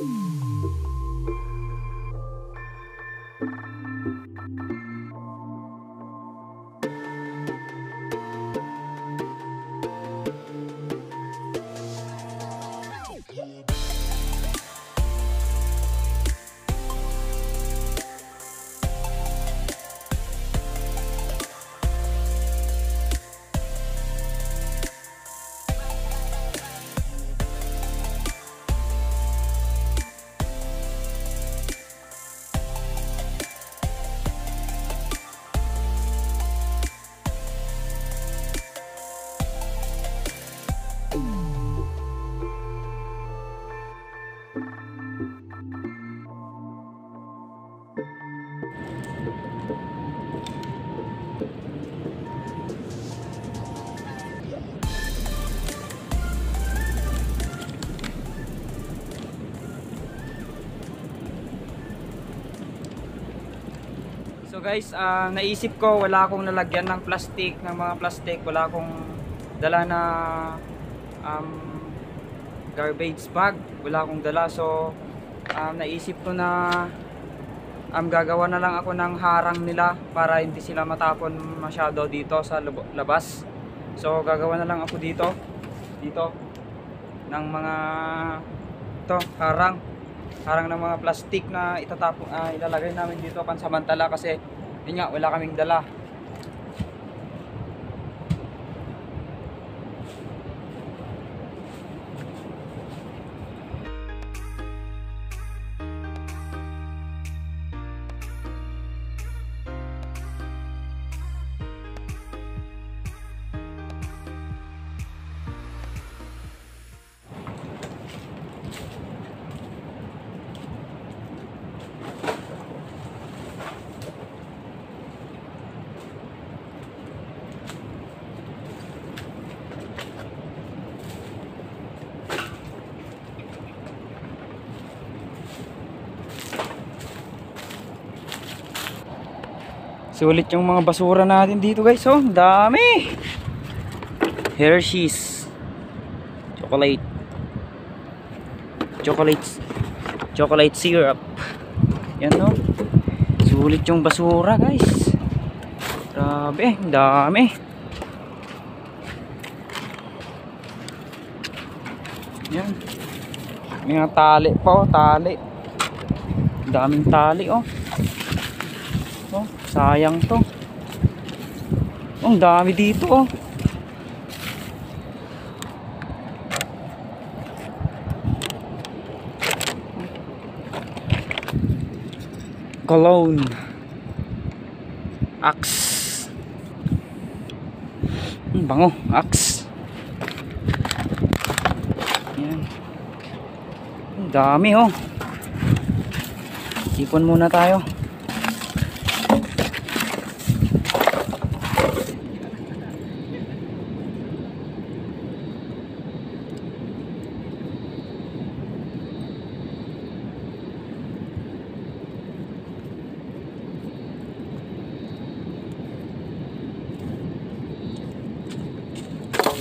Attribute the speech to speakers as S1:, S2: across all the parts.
S1: Mm-hmm. So guys, ah, naisip ko wala akong lalagyan ng plastic, ng mga plastic, wala akong dala na um, garbage bag, wala akong dala. So um, naisip ko na um, gagawa na lang ako ng harang nila para hindi sila matapon masyado dito sa lab- labas. So gagawa na lang ako dito, dito. Ng mga to harang harang ng mga plastic na itatapon ah, ilalagay namin dito pansamantala kasi yun nga wala kaming dala Sulit yung mga basura natin dito guys. Oh, dami. Hershey's. Chocolate. Chocolates. Chocolate syrup. Yan no. Sulit yung basura guys. Grabe, dami. Yan. May tali pa oh, tali. Daming tali oh. Sayang to. Ang dami dito oh. Cologne. Axe. Ang bango, axe. Yan. Ang dami oh. Ipon muna tayo.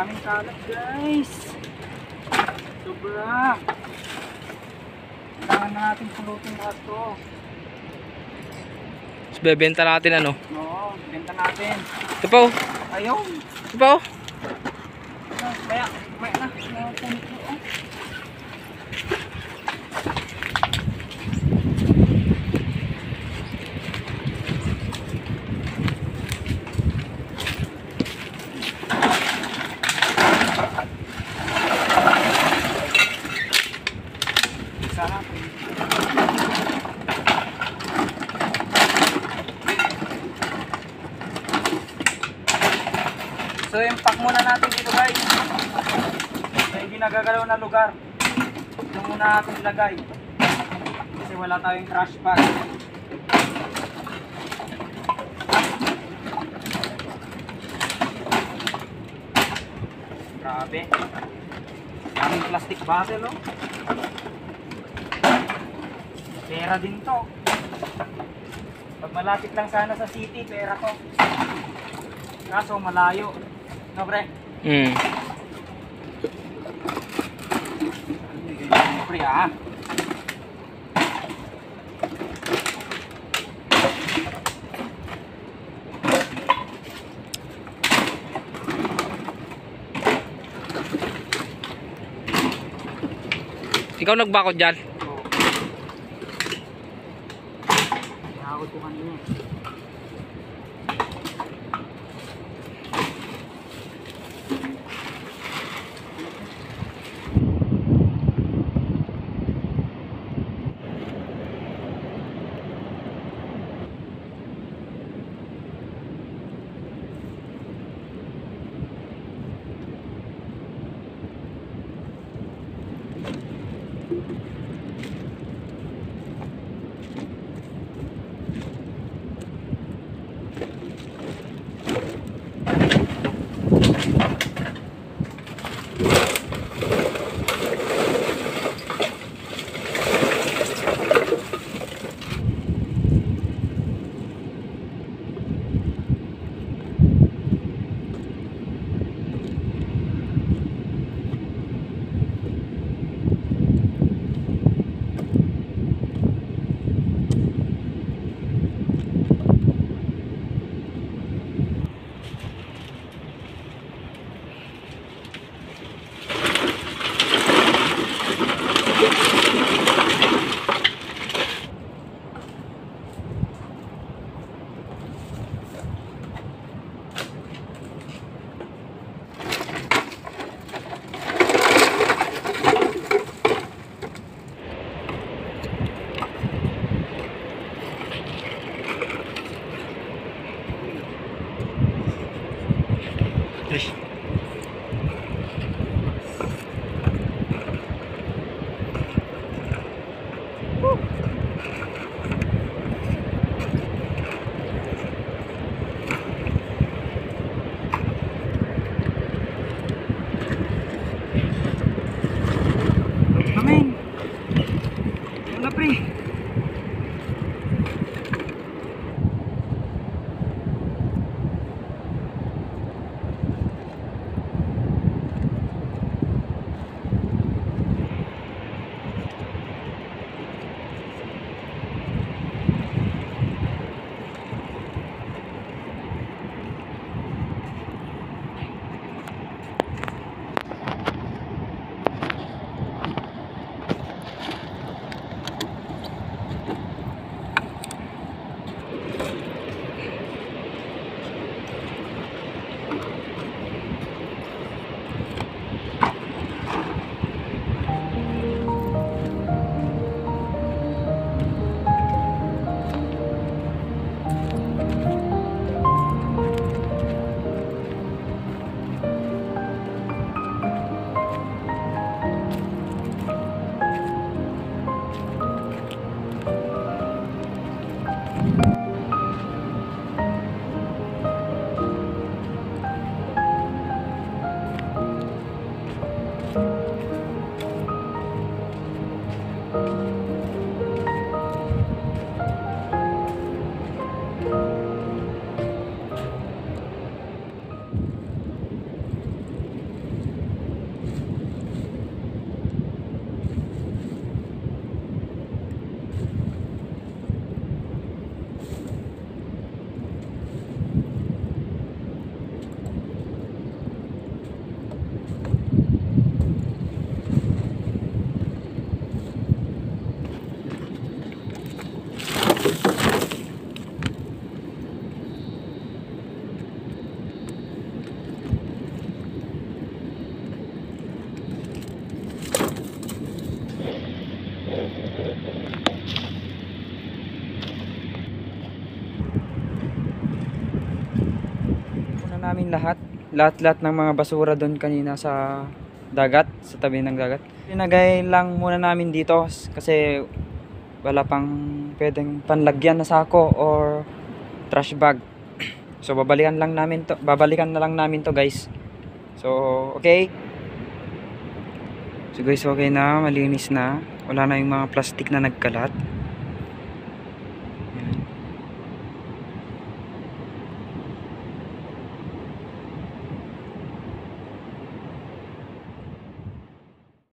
S1: Daming kalat guys. Sobra. Kailangan na natin pulutin lahat to.
S2: Tapos bebenta natin ano.
S1: Oo, benta natin.
S2: Ito pa oh.
S1: Ayun.
S2: Ito pa oh.
S1: Kaya, na. Napunit ko. So impact muna natin dito guys. Sa hindi nagagalaw na lugar. Ito muna natin ilagay. Kasi wala tayong trash bag. Grabe. Daming plastic bottle oh. Pera din to. Pag malapit lang sana sa city, pera to. Kaso malayo. No, pre?
S2: Hmm.
S1: Pre, ah.
S2: Ikaw nagbakod dyan.
S1: Oo. Nakakot ko kanina. Bye. Namin lahat lahat-lahat ng mga basura doon kanina sa dagat, sa tabi ng dagat. Pinagay lang muna namin dito kasi wala pang pwedeng panlagyan na sako or trash bag. So babalikan lang namin to, babalikan na lang namin to guys. So okay. So guys, okay na, malinis na. Wala na yung mga plastic na nagkalat.